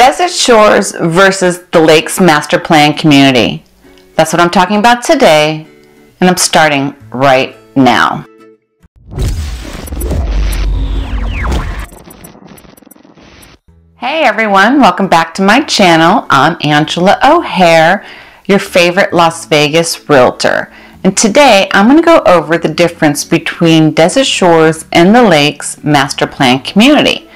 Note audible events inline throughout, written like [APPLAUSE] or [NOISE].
Desert Shores versus the Lakes Master Plan Community. That's what I'm talking about today, and I'm starting right now. Hey everyone, welcome back to my channel. I'm Angela O'Hare, your favorite Las Vegas realtor. And today I'm going to go over the difference between Desert Shores and the Lakes Master Plan Community.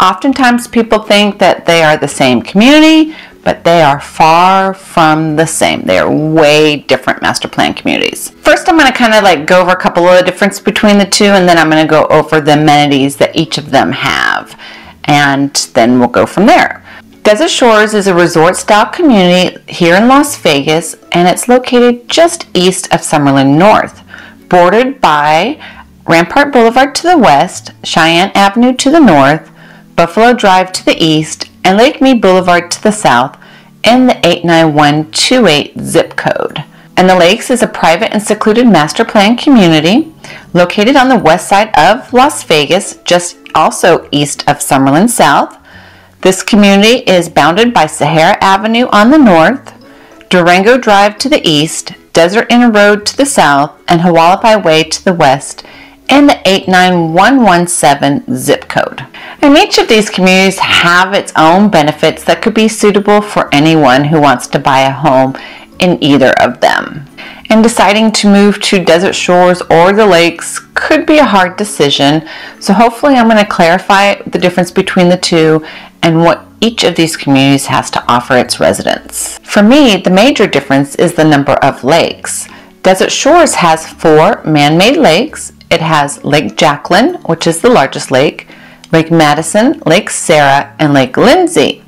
Oftentimes people think that they are the same community, but they are far from the same. They are way different master plan communities. First, I'm going to kind of like go over a couple of the difference between the two, and then I'm going to go over the amenities that each of them have, and then we'll go from there. Desert Shores is a resort style community here in Las Vegas, and it's located just east of Summerlin North, bordered by Rampart Boulevard to the west, Cheyenne Avenue to the north, Buffalo Drive to the east, and Lake Mead Boulevard to the south in the 89128 zip code. And the Lakes is a private and secluded master plan community located on the west side of Las Vegas, just also east of Summerlin South. This community is bounded by Sahara Avenue on the north, Durango Drive to the east, Desert Inn Road to the south, and Hualapai Way to the west in the 89117 zip code. And each of these communities have its own benefits that could be suitable for anyone who wants to buy a home in either of them. And deciding to move to Desert Shores or the lakes could be a hard decision, so hopefully I'm going to clarify the difference between the two and what each of these communities has to offer its residents. For me, the major difference is the number of lakes. Desert Shores has four man-made lakes. It has Lake Jacqueline, which is the largest lake, Lake Madison, Lake Sarah, and Lake Lindsay,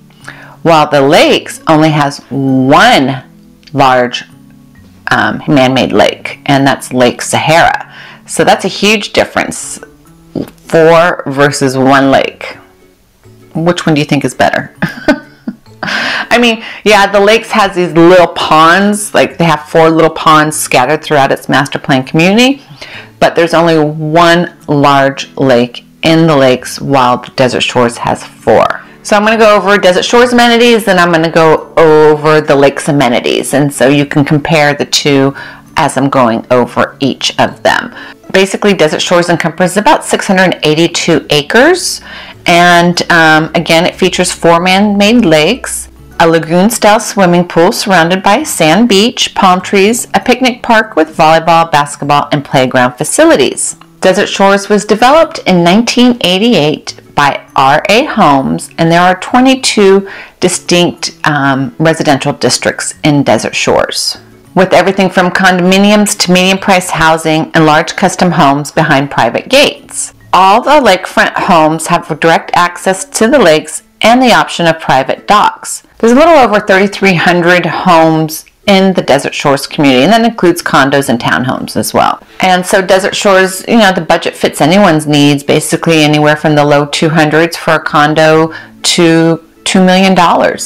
while the lakes only has one large um, man-made lake, and that's Lake Sahara. So that's a huge difference, four versus one lake. Which one do you think is better? [LAUGHS] I mean, yeah, the lakes has these little ponds, like they have four little ponds scattered throughout its master plan community, but there's only one large lake in the lakes while the Desert Shores has four. So I'm going to go over Desert Shores amenities and I'm going to go over the lakes amenities. And so you can compare the two as I'm going over each of them. Basically, Desert Shores encompasses about 682 acres. And um, again, it features four man-made lakes, a lagoon-style swimming pool surrounded by a sand beach, palm trees, a picnic park with volleyball, basketball, and playground facilities. Desert Shores was developed in 1988 by R.A. Homes, and there are 22 distinct um, residential districts in Desert Shores, with everything from condominiums to medium priced housing and large custom homes behind private gates. All the lakefront homes have direct access to the lakes and the option of private docks. There's a little over 3,300 homes in the Desert Shores community, and that includes condos and townhomes as well. And so Desert Shores, you know, the budget fits anyone's needs, basically anywhere from the low 200s for a condo to $2 million.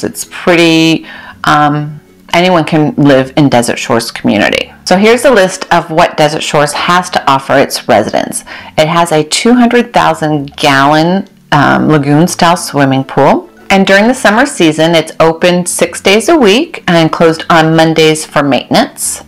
It's pretty, um, anyone can live in Desert Shores community. So here's a list of what Desert Shores has to offer its residents. It has a 200,000 gallon um, lagoon style swimming pool. And during the summer season, it's open six days a week and closed on Mondays for maintenance.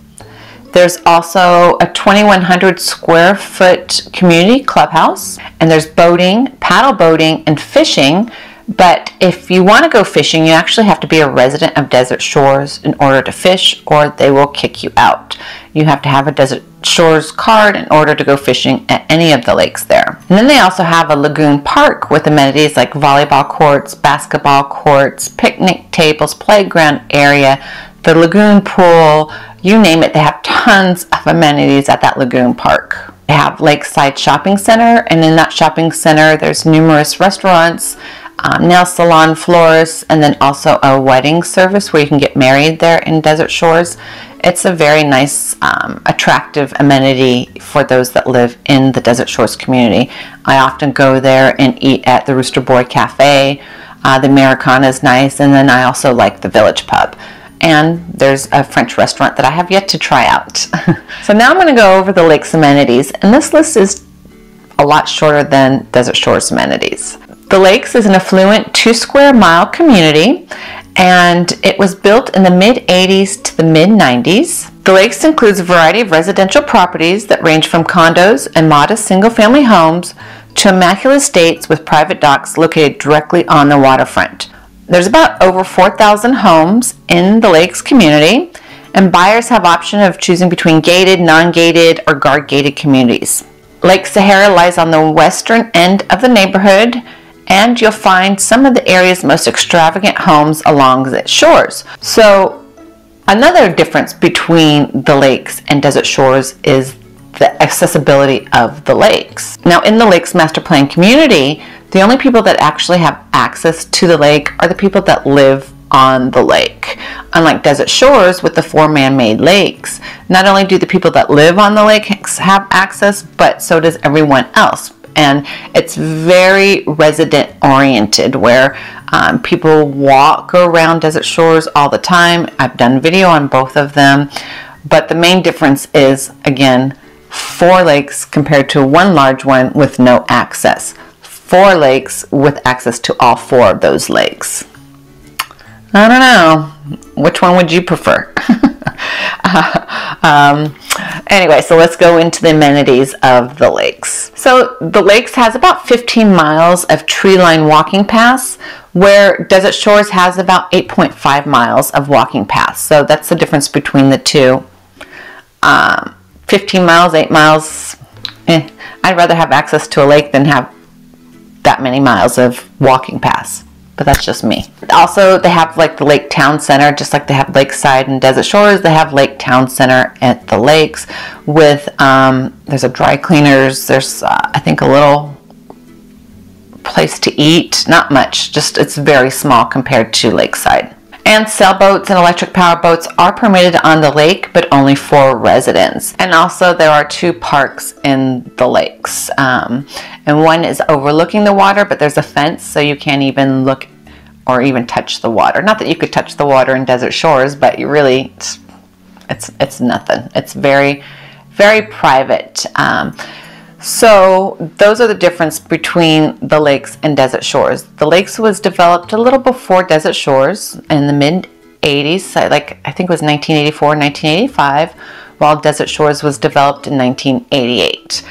There's also a 2,100 square foot community clubhouse, and there's boating, paddle boating, and fishing. But if you want to go fishing, you actually have to be a resident of Desert Shores in order to fish, or they will kick you out. You have to have a Desert Shores card in order to go fishing at any of the lakes there. And then they also have a lagoon park with amenities like volleyball courts, basketball courts, picnic tables, playground area, the lagoon pool, you name it. They have tons of amenities at that lagoon park. They have Lakeside Shopping Center, and in that shopping center, there's numerous restaurants, um, nail salon, florists, and then also a wedding service where you can get married there in Desert Shores. It's a very nice, um, attractive amenity for those that live in the Desert Shores community. I often go there and eat at the Rooster Boy Cafe. Uh, the Americana is nice, and then I also like the Village Pub. And there's a French restaurant that I have yet to try out. [LAUGHS] so now I'm going to go over the lake's amenities, and this list is a lot shorter than Desert Shores amenities. The Lakes is an affluent two square mile community and it was built in the mid 80s to the mid 90s. The Lakes includes a variety of residential properties that range from condos and modest single family homes to immaculate estates with private docks located directly on the waterfront. There's about over 4,000 homes in the Lakes community, and buyers have option of choosing between gated, non-gated, or guard-gated communities. Lake Sahara lies on the western end of the neighborhood, and you'll find some of the area's most extravagant homes along its shores. So, another difference between the lakes and desert shores is the accessibility of the lakes. Now, in the Lakes Master Plan community, the only people that actually have access to the lake are the people that live on the lake. Unlike desert shores with the four man-made lakes, not only do the people that live on the lake have access, but so does everyone else. And it's very resident oriented where um, people walk around desert shores all the time. I've done video on both of them, but the main difference is again, four lakes compared to one large one with no access. Four lakes with access to all four of those lakes. I don't know. Which one would you prefer? [LAUGHS] um, anyway, so let's go into the amenities of the lakes. So the lakes has about 15 miles of tree line walking paths, where Desert Shores has about 8.5 miles of walking paths. So that's the difference between the two. Um, 15 miles, 8 miles, eh, I'd rather have access to a lake than have that many miles of walking paths. But that's just me. Also, they have like the Lake Town Center, just like they have Lakeside and Desert Shores. They have Lake Town Center at the lakes with, um, there's a dry cleaners. There's, uh, I think, a little place to eat. Not much, just it's very small compared to Lakeside. And sailboats and electric power boats are permitted on the lake, but only for residents. And also there are two parks in the lakes. Um, and one is overlooking the water, but there's a fence so you can't even look or even touch the water. Not that you could touch the water in desert shores, but you really, it's, it's, it's nothing. It's very, very private. Um, so those are the difference between the lakes and desert shores. The lakes was developed a little before desert shores in the mid 80s, like I think it was 1984, 1985, while desert shores was developed in 1988.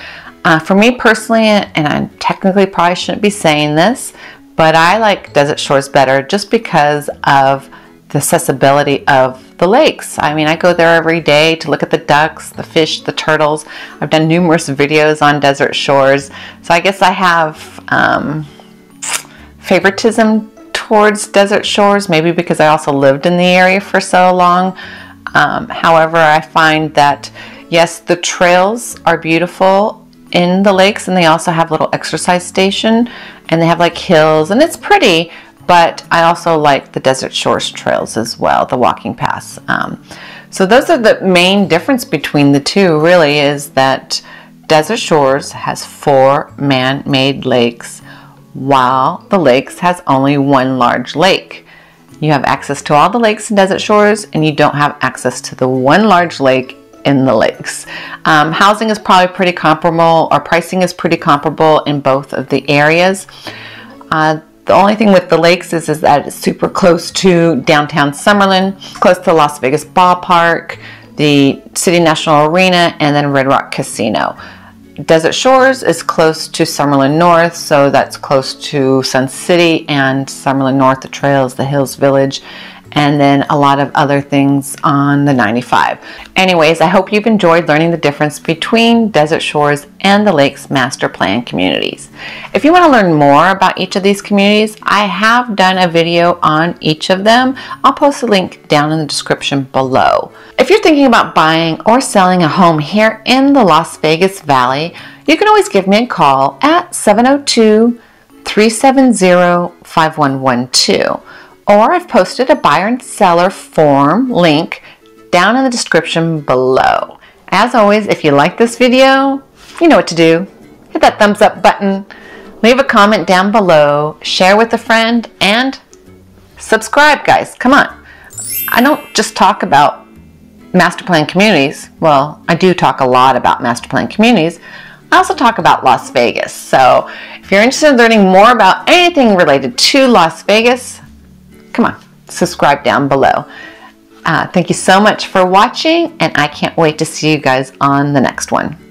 Uh, for me personally, and I technically probably shouldn't be saying this, but I like desert shores better just because of the accessibility of the lakes. I mean, I go there every day to look at the ducks, the fish, the turtles. I've done numerous videos on desert shores. So I guess I have um, favoritism towards desert shores, maybe because I also lived in the area for so long. Um, however, I find that, yes, the trails are beautiful in the lakes and they also have little exercise station and they have like hills and it's pretty but I also like the Desert Shores trails as well, the walking paths. Um, so those are the main difference between the two really is that Desert Shores has four man-made lakes while the lakes has only one large lake. You have access to all the lakes in Desert Shores and you don't have access to the one large lake in the lakes. Um, housing is probably pretty comparable or pricing is pretty comparable in both of the areas. Uh, the only thing with the lakes is, is that it's super close to downtown Summerlin, close to Las Vegas Ballpark, the City National Arena, and then Red Rock Casino. Desert Shores is close to Summerlin North, so that's close to Sun City and Summerlin North, the trails, the Hills Village, and then a lot of other things on the 95. Anyways, I hope you've enjoyed learning the difference between Desert Shores and the Lakes Master Plan communities. If you want to learn more about each of these communities, I have done a video on each of them. I'll post a link down in the description below. If you're thinking about buying or selling a home here in the Las Vegas Valley, you can always give me a call at 702 370 5112 or I've posted a buyer and seller form link down in the description below. As always, if you like this video, you know what to do. Hit that thumbs up button, leave a comment down below, share with a friend, and subscribe, guys. Come on. I don't just talk about master plan communities. Well, I do talk a lot about master plan communities. I also talk about Las Vegas. So if you're interested in learning more about anything related to Las Vegas, come on, subscribe down below. Uh, thank you so much for watching, and I can't wait to see you guys on the next one.